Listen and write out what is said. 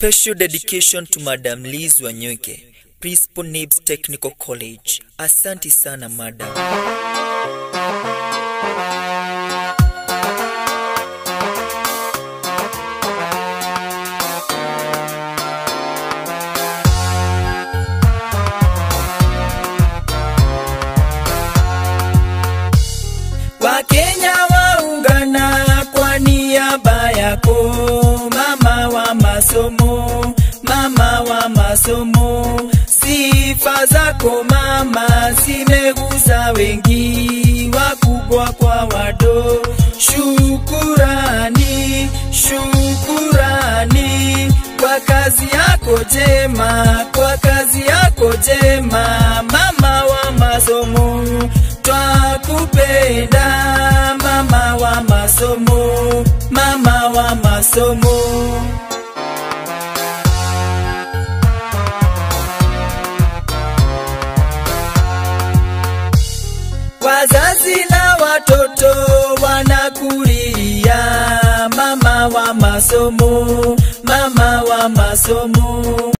Special dedication to Madam Liz Wanyuke, Principal Nibs Technical College. Asanti sana madam. Wakenya waungana kwa niaba yako, masomo, mama wa masomo. Sifa zako mama zimeguza wengi, wakubwa kwa wado. Shukurani, shukurani kwa kazi yako jema, kwa kazi yako jema, mama wa masomo twakupenda mama wa masomo, mama wa masomo. Masomo, mama wa masomo.